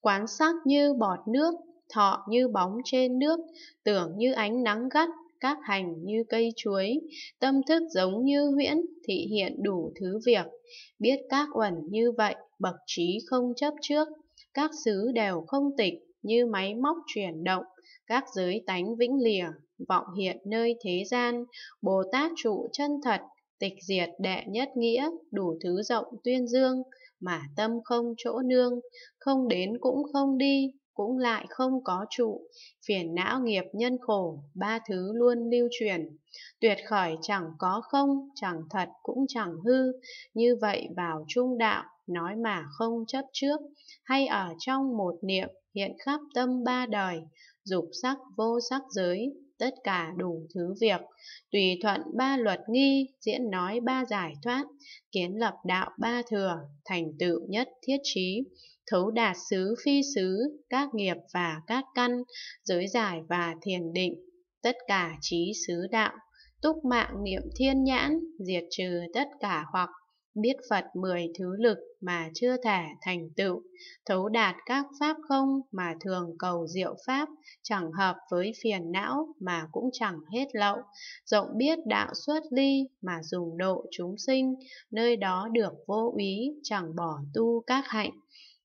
quán sắc như bọt nước, thọ như bóng trên nước, tưởng như ánh nắng gắt, các hành như cây chuối, tâm thức giống như huyễn, thị hiện đủ thứ việc. Biết các uẩn như vậy, bậc trí không chấp trước, các xứ đều không tịch, như máy móc chuyển động, các giới tánh vĩnh lìa, vọng hiện nơi thế gian, Bồ Tát trụ chân thật, tịch diệt đệ nhất nghĩa, đủ thứ rộng tuyên dương, mà tâm không chỗ nương, không đến cũng không đi, cũng lại không có trụ, phiền não nghiệp nhân khổ, ba thứ luôn lưu truyền, tuyệt khởi chẳng có không, chẳng thật cũng chẳng hư, như vậy vào trung đạo, nói mà không chấp trước, hay ở trong một niệm, hiện khắp tâm ba đời, dục sắc vô sắc giới, tất cả đủ thứ việc, tùy thuận ba luật nghi, diễn nói ba giải thoát, kiến lập đạo ba thừa, thành tựu nhất thiết trí, thấu đạt xứ phi xứ, các nghiệp và các căn, giới giải và thiền định, tất cả trí xứ đạo, túc mạng niệm thiên nhãn, diệt trừ tất cả hoặc biết Phật mười thứ lực mà chưa thể thành tựu, thấu đạt các pháp không mà thường cầu diệu pháp, chẳng hợp với phiền não mà cũng chẳng hết lậu, rộng biết đạo xuất ly mà dùng độ chúng sinh, nơi đó được vô úy, chẳng bỏ tu các hạnh,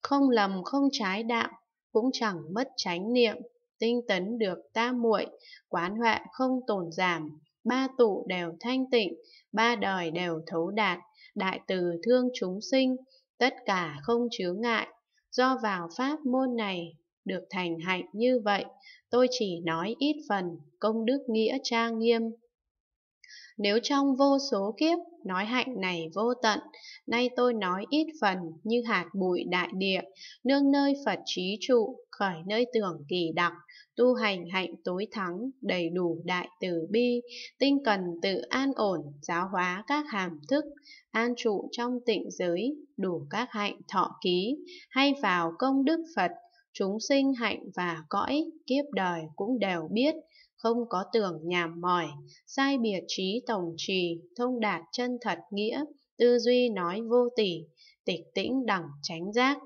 không lầm không trái đạo, cũng chẳng mất chánh niệm, tinh tấn được tam muội, quán huệ không tồn giảm, ba tụ đều thanh tịnh, ba đời đều thấu đạt, đại từ thương chúng sinh, tất cả không chướng ngại. Do vào pháp môn này được thành hạnh như vậy, tôi chỉ nói ít phần công đức nghĩa trang nghiêm. Nếu trong vô số kiếp nói hạnh này vô tận, nay tôi nói ít phần như hạt bụi đại địa, nương nơi Phật trí trụ, khởi nơi tưởng kỳ đặc, tu hành hạnh tối thắng, đầy đủ đại từ bi, tinh cần tự an ổn, giáo hóa các hàm thức, an trụ trong tịnh giới, đủ các hạnh thọ ký, hay vào công đức Phật, chúng sinh hạnh và cõi, kiếp đời cũng đều biết, không có tưởng nhàm mỏi, sai biệt trí tổng trì, thông đạt chân thật nghĩa, tư duy nói vô tỷ, tịch tĩnh đẳng tránh giác.